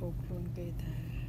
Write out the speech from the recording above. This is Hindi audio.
ठोक लून के इधर है